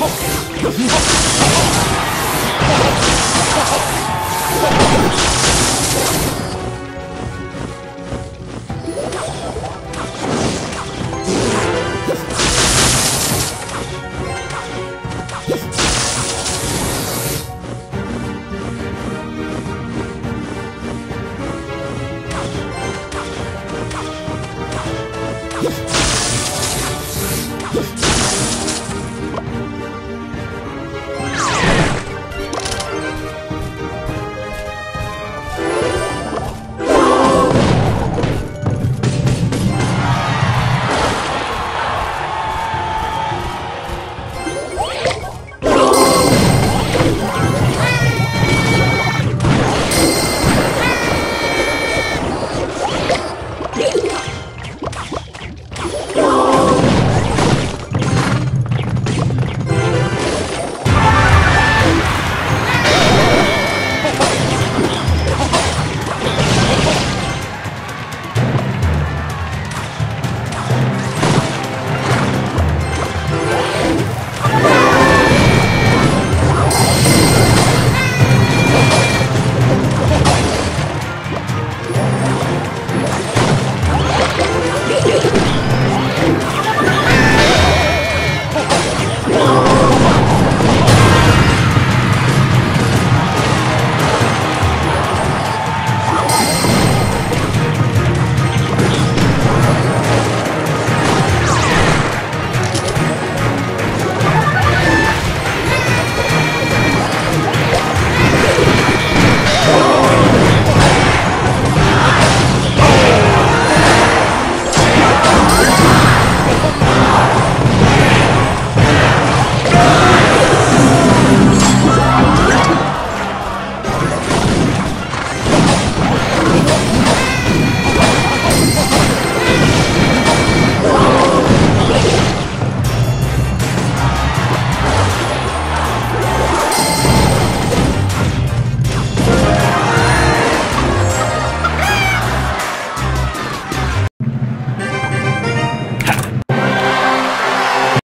Oh! Oh.